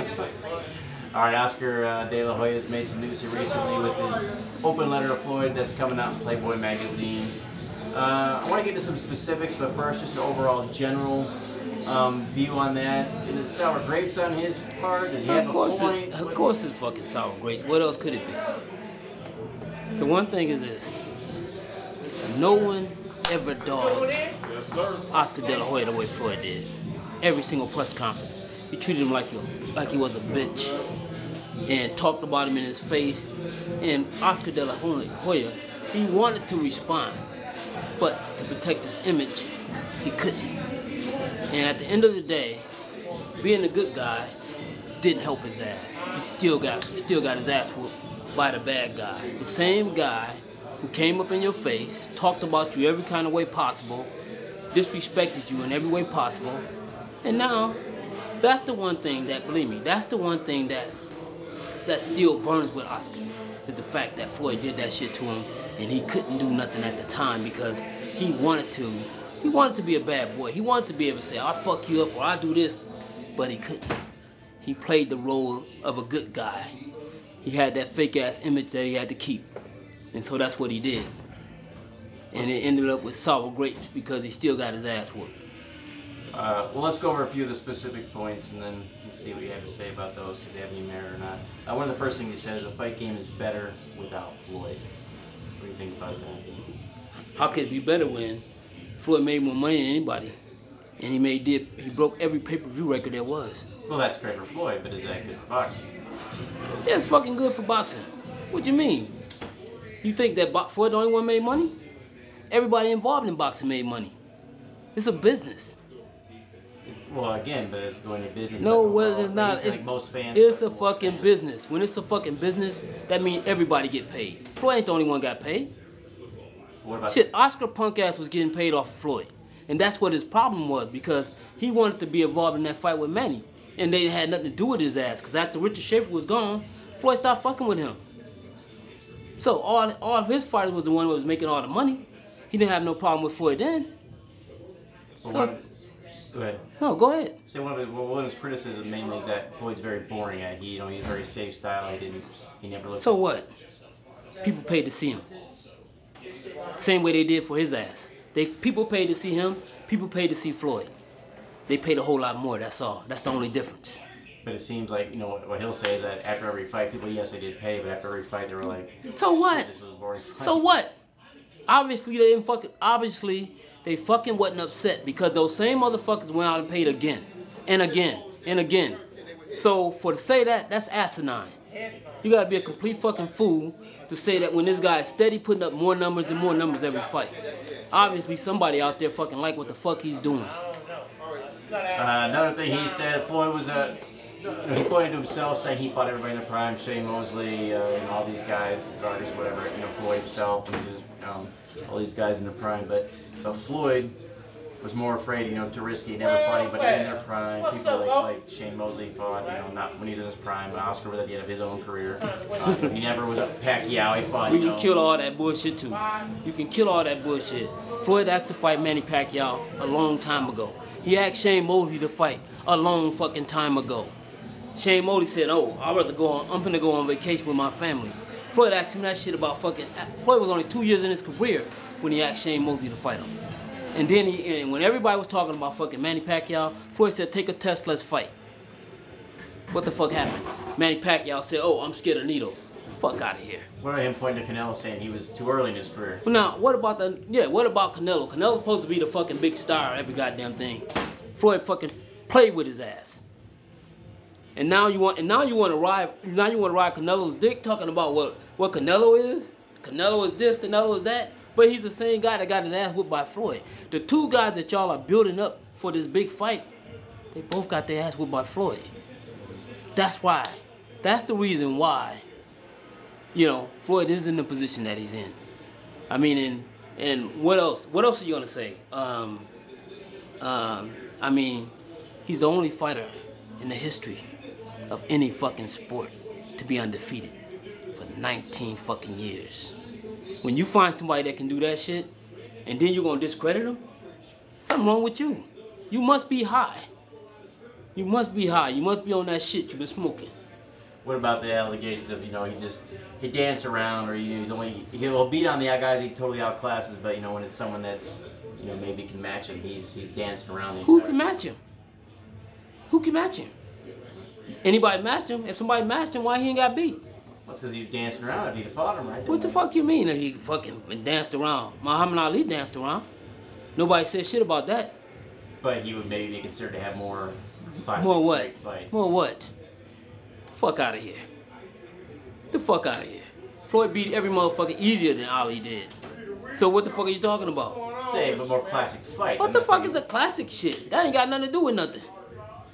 All right, Oscar uh, De La Hoya has made some news here recently with his open letter to Floyd that's coming out in Playboy magazine. Uh, I want to get into some specifics, but first, just an overall general um, view on that. Is it sour grapes on his part? Does he have Of course, a point? it, of course, it's fucking sour grapes. What else could it be? The one thing is this: no one ever dogged Oscar De La Hoya the way Floyd did. Every single press conference, he treated him like he, like he was a bitch, and talked about him in his face. And Oscar De La Hoya, he wanted to respond, but to protect his image, he couldn't. And at the end of the day, being a good guy didn't help his ass. He still got he still got his ass whooped by the bad guy. The same guy who came up in your face, talked about you every kind of way possible, disrespected you in every way possible, and now that's the one thing that believe me, that's the one thing that that still burns with Oscar is the fact that Floyd did that shit to him and he couldn't do nothing at the time because he wanted to he wanted to be a bad boy. He wanted to be able to say, I'll fuck you up or I'll do this, but he couldn't. He played the role of a good guy. He had that fake ass image that he had to keep. And so that's what he did. And it ended up with sour grapes because he still got his ass whooped. Uh, well, let's go over a few of the specific points and then see what you have to say about those, if they have any merit or not. Uh, one of the first things he said is the fight game is better without Floyd. What do you think about that? How could it be better when Floyd made more money than anybody? And he made did he broke every pay-per-view record there was. Well, that's great for Floyd, but is that good for boxing? Yeah, it's fucking good for boxing. What do you mean? You think that Bo- Floyd the only one made money? Everybody involved in boxing made money. It's a business. Well, again, but it's going to business. No, well, it's not. It's, like most fans. it's a fucking fans. business. When it's a fucking business, that means everybody get paid. Floyd ain't the only one got paid. What about Shit, Oscar punk ass was getting paid off of Floyd. And that's what his problem was because he wanted to be involved in that fight with Manny. And they had nothing to do with his ass because after Richard Schaefer was gone, Floyd stopped fucking with him. So all, all of his fighters was the one who was making all the money. He didn't have no problem with Floyd then. Well, so- Go ahead. No, go ahead. Say one of his, well, one of his criticisms mainly is that Floyd's very boring. At he, you know, he's very safe style. He didn't, he never looked. So what? People paid to see him. Same way they did for his ass. They people paid to see him. People paid to see Floyd. They paid a whole lot more. That's all. That's the only difference. But it seems like you know what he'll say is that after every fight, people yes they did pay, but after every fight they were like, So what? this was a boring fight. So what? Obviously they didn't fucking. Obviously they fucking wasn't upset because those same motherfuckers went out and paid again, and again, and again. So for to say that, that's asinine. You gotta be a complete fucking fool to say that when this guy is steady putting up more numbers and more numbers every fight. Obviously somebody out there fucking like what the fuck he's doing. Uh, another thing he said, Floyd was a. He pointed to himself, saying he fought everybody in the prime, Shane Mosley, uh, and all these guys, Vargas, whatever. You know, Floyd himself, um, all these guys in the prime. But, but Floyd was more afraid, you know, to risk he never fought anybody in their prime. People like, like Shane Mosley fought, you know, not when he was in his prime. But Oscar was at the end of his own career. Uh, he never was a Pacquiao. He fought, We you can know. kill all that bullshit too. You can kill all that bullshit. Floyd asked to fight Manny Pacquiao a long time ago. He asked Shane Mosley to fight a long fucking time ago. Shane Mosley said, "Oh, I'd rather go on. I'm finna go on vacation with my family." Floyd asked him that shit about fucking. Floyd was only two years in his career when he asked Shane Mosley to fight him. And then he, and when everybody was talking about fucking Manny Pacquiao, Floyd said, "Take a test, let's fight." What the fuck happened? Manny Pacquiao said, "Oh, I'm scared of needles." Fuck out of here. What about him pointing to Canelo saying he was too early in his career? Now, what about the yeah? What about Canelo? Canelo's supposed to be the fucking big star of every goddamn thing. Floyd fucking played with his ass. And now you want and now you want to ride now you want to ride Canelo's dick talking about what what Canelo is. Canelo is this. Canelo is that. But he's the same guy that got his ass whipped by Floyd. The two guys that y'all are building up for this big fight, they both got their ass whipped by Floyd. That's why. That's the reason why you know, Floyd is in the position that he's in. I mean, and and what else? What else are you gonna say? Um, um, I mean, he's the only fighter in the history of any fucking sport to be undefeated for 19 fucking years. When you find somebody that can do that shit, and then you're gonna discredit him, something wrong with you. You must be high. You must be high. You must be on that shit you've been smoking. What about the allegations of you know he just he dance around or he's only he'll beat on the guys he totally outclasses, but you know when it's someone that's you know maybe can match him, he's he's dancing around. Who can match him? Who can match him? Anybody matched him? If somebody matched him, why he ain't got beat? Well, because he was dancing around. If he'd have fought him, right? There. What the fuck you mean if he fucking danced around? Muhammad Ali danced around. Nobody said shit about that. But he would maybe be considered to have more more what? More what? The fuck out of here. The fuck out of here. Floyd beat every motherfucker easier than Ali did. So what the fuck are you talking about? Say, but more classic fights. What the fuck is the classic shit? That ain't got nothing to do with nothing.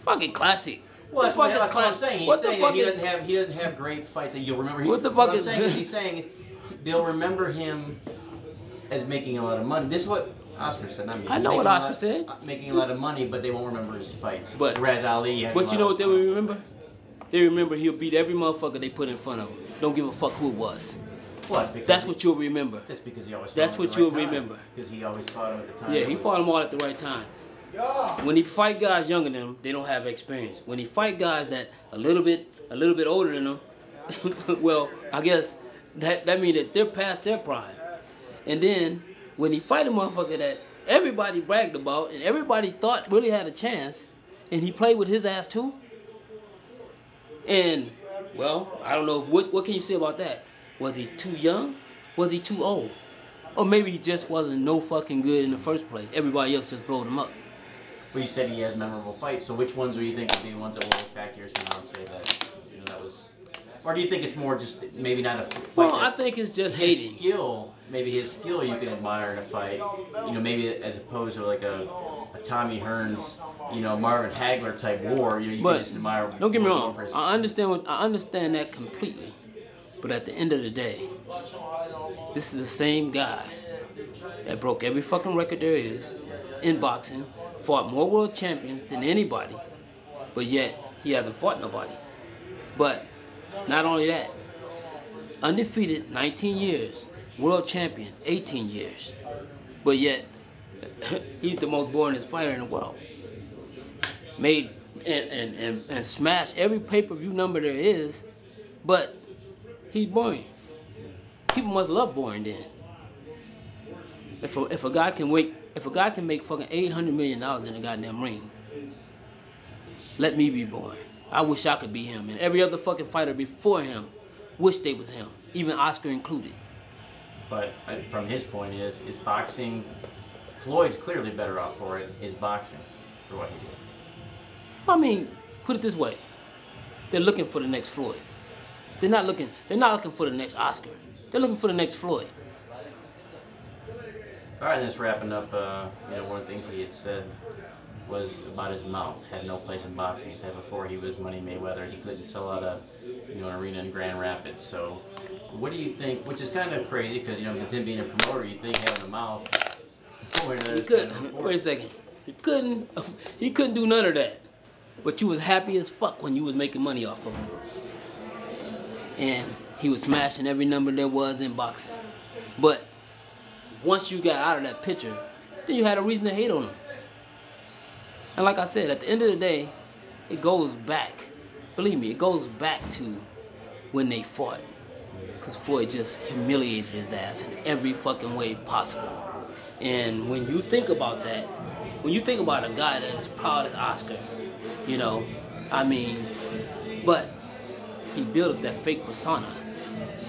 Fucking classic. What the fuck is classic? What I'm saying. He's what saying the fuck he doesn't have he doesn't have great fights that you'll remember. He, what the fuck what is? Saying is he's saying they'll remember him as making a lot of money. This is what Oscar said. Not me. I know what Oscar lot, said. Uh, making a lot of money, but they won't remember his fights. But whereas Ali has. But you know what they will remember? They remember he'll beat every motherfucker they put in front of him. Don't give a fuck who it was. Well, that's what you'll remember. That's because he always. That's what you'll remember. Because he always fought him at the time. Yeah, he fought him all at the right time. When he fight guys younger than him, they don't have experience. When he fight guys that a little bit, a little bit older than him, well, I guess that that means that they're past their prime. And then when he fight a motherfucker that everybody bragged about and everybody thought really had a chance, and he played with his ass too. And well, I don't know what what can you say about that? Was he too young? Was he too old? Or maybe he just wasn't no fucking good in the first place. Everybody else just blowed him up. Well, you said he has memorable fights, so which ones do you think would be the ones that will look back years from now and say that you know that was or do you think it's more just maybe not a fight? Well, I think it's just his hating. skill, maybe his skill you can admire in a fight. You know, maybe as opposed to like a, a Tommy Hearns, you know, Marvin Hagler type war. You know, you but can just admire. Don't get me wrong. I understand. What, I understand that completely. But at the end of the day, this is the same guy that broke every fucking record there is in boxing, fought more world champions than anybody, but yet he hasn't fought nobody. But not only that, undefeated 19 years, world champion 18 years, but yet he's the most boringest fighter in the world. Made and, and, and, and smashed every pay-per-view number there is, but he's boring. People must love boring then. If a, if a guy can wait, if a guy can make fucking eight hundred million dollars in a goddamn ring, let me be born. I wish I could be him. And every other fucking fighter before him wish they was him, even Oscar included. But uh, from his point is, is boxing, Floyd's clearly better off for it, is boxing for what he did. I mean, put it this way. They're looking for the next Floyd. They're not looking, they're not looking for the next Oscar. They're looking for the next Floyd. All right, and just wrapping up, uh, you know, one of the things he had said was about his mouth. Had no place in boxing. He said before he was Money Mayweather, he couldn't sell out a you know an arena in Grand Rapids. So, what do you think? Which is kind of crazy because you know with him being a promoter, you think having a mouth. He couldn't. Wait a second. He couldn't. He couldn't do none of that. But you was happy as fuck when you was making money off of him. And he was smashing every number there was in boxing. But once you got out of that picture, then you had a reason to hate on him. And like I said, at the end of the day, it goes back. Believe me, it goes back to when they fought. Because Floyd just humiliated his ass in every fucking way possible. And when you think about that, when you think about a guy that is proud as Oscar, you know, I mean, but he built up that fake persona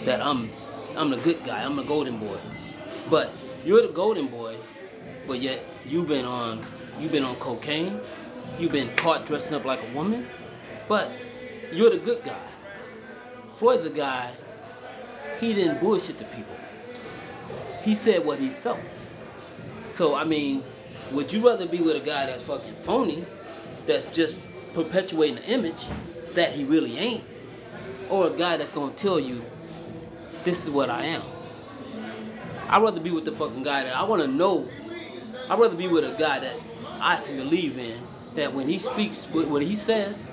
that I'm I'm the good guy, I'm the golden boy. But you're the golden boy, but yet you've been on You've been on cocaine. You've been caught dressing up like a woman. But you're the good guy. Floyd's a guy, he didn't bullshit the people. He said what he felt. So, I mean, would you rather be with a guy that's fucking phony, that's just perpetuating the image that he really ain't, or a guy that's gonna tell you, this is what I am? I'd rather be with the fucking guy that I wanna know. I'd rather be with a guy that I can believe in that when he speaks, what he says,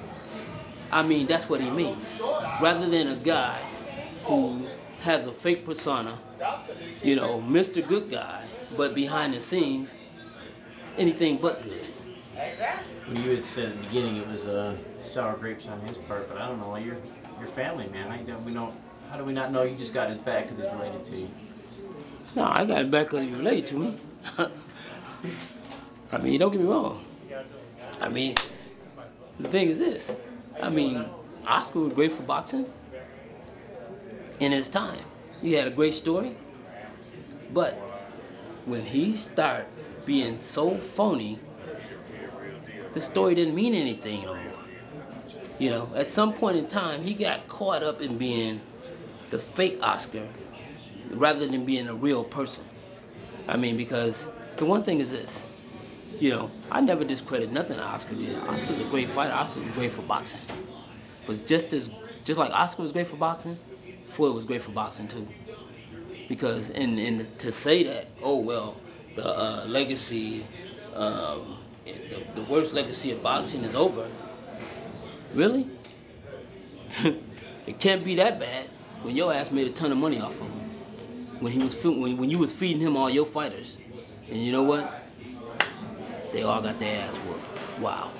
I mean, that's what he means. Rather than a guy who has a fake persona, you know, Mr. Good Guy, but behind the scenes, it's anything but good. Well, you had said at the beginning it was uh, sour grapes on his part, but I don't know. Your your family, man. I don't, we don't. How do we not know you just got his back because it's related to you? No, I got it back because you related to me. I mean, don't get me wrong. I mean, the thing is this. I mean, Oscar was great for boxing in his time. He had a great story. But when he started being so phony, the story didn't mean anything no more. You know, at some point in time, he got caught up in being the fake Oscar rather than being a real person. I mean, because the one thing is this, you know, I never discredit nothing Oscar did. Oscar's a great fighter. Oscar was great for boxing. Was just as just like Oscar was great for boxing, Floyd was great for boxing too. Because and and to say that, oh well, the uh, legacy, um, the, the worst legacy of boxing is over. Really? it can't be that bad when your ass made a ton of money off of him. When he was when, when you was feeding him all your fighters, and you know what? They all got their ass whooped. Wow.